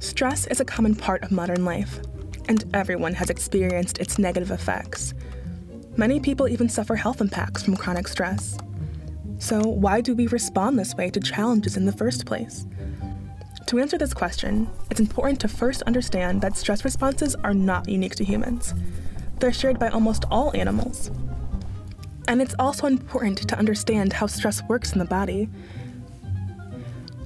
Stress is a common part of modern life, and everyone has experienced its negative effects. Many people even suffer health impacts from chronic stress. So, why do we respond this way to challenges in the first place? To answer this question, it's important to first understand that stress responses are not unique to humans. They're shared by almost all animals. And it's also important to understand how stress works in the body.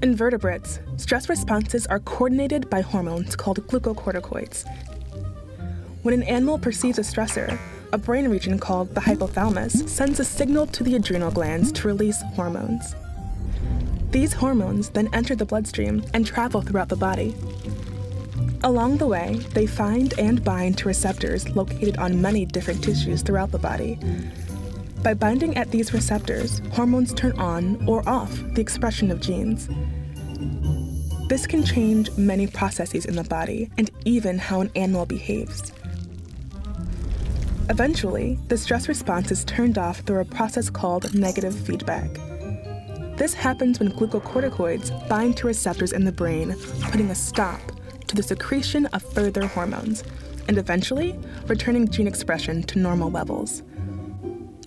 In vertebrates, stress responses are coordinated by hormones called glucocorticoids. When an animal perceives a stressor, a brain region called the hypothalamus sends a signal to the adrenal glands to release hormones. These hormones then enter the bloodstream and travel throughout the body. Along the way, they find and bind to receptors located on many different tissues throughout the body. By binding at these receptors, hormones turn on or off the expression of genes. This can change many processes in the body and even how an animal behaves. Eventually, the stress response is turned off through a process called negative feedback. This happens when glucocorticoids bind to receptors in the brain, putting a stop to the secretion of further hormones, and eventually returning gene expression to normal levels.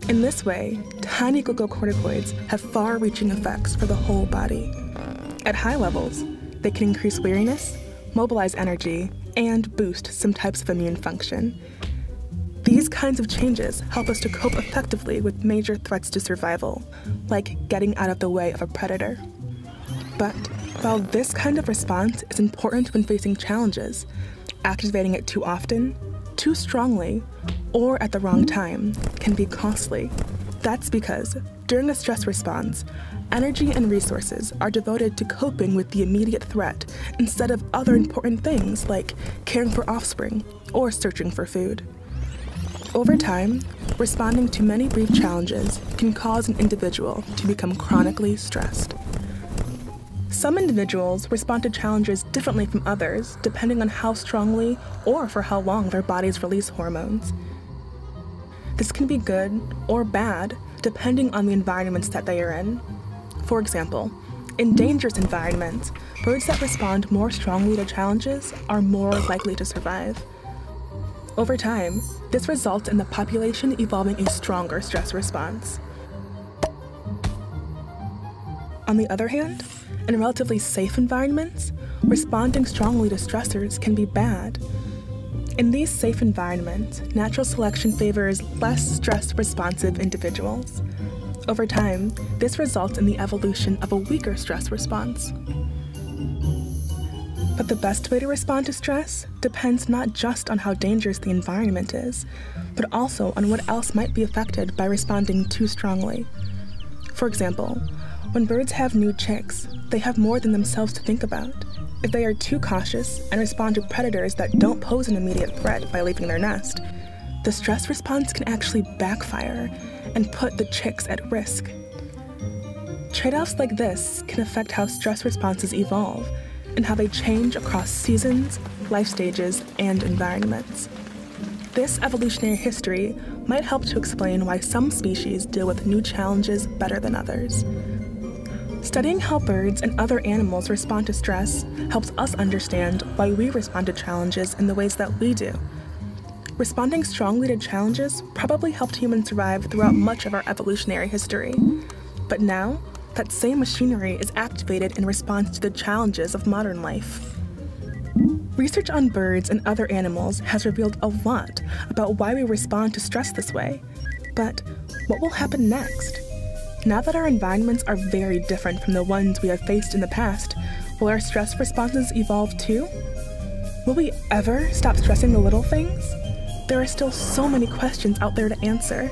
In this way, tiny glucocorticoids have far reaching effects for the whole body. At high levels, they can increase weariness, mobilize energy, and boost some types of immune function, these kinds of changes help us to cope effectively with major threats to survival, like getting out of the way of a predator. But while this kind of response is important when facing challenges, activating it too often, too strongly, or at the wrong time can be costly. That's because during a stress response, energy and resources are devoted to coping with the immediate threat instead of other important things like caring for offspring or searching for food. Over time, responding to many brief challenges can cause an individual to become chronically stressed. Some individuals respond to challenges differently from others depending on how strongly or for how long their bodies release hormones. This can be good or bad depending on the environments that they are in. For example, in dangerous environments, birds that respond more strongly to challenges are more likely to survive. Over time, this results in the population evolving a stronger stress response. On the other hand, in relatively safe environments, responding strongly to stressors can be bad. In these safe environments, natural selection favors less stress responsive individuals. Over time, this results in the evolution of a weaker stress response. But the best way to respond to stress depends not just on how dangerous the environment is, but also on what else might be affected by responding too strongly. For example, when birds have new chicks, they have more than themselves to think about. If they are too cautious and respond to predators that don't pose an immediate threat by leaving their nest, the stress response can actually backfire and put the chicks at risk. Trade offs like this can affect how stress responses evolve and how they change across seasons, life stages, and environments. This evolutionary history might help to explain why some species deal with new challenges better than others. Studying how birds and other animals respond to stress helps us understand why we respond to challenges in the ways that we do. Responding strongly to challenges probably helped humans survive throughout much of our evolutionary history. But now, that same machinery is activated in response to the challenges of modern life. Research on birds and other animals has revealed a lot about why we respond to stress this way. But what will happen next? Now that our environments are very different from the ones we have faced in the past, will our stress responses evolve too? Will we ever stop stressing the little things? There are still so many questions out there to answer,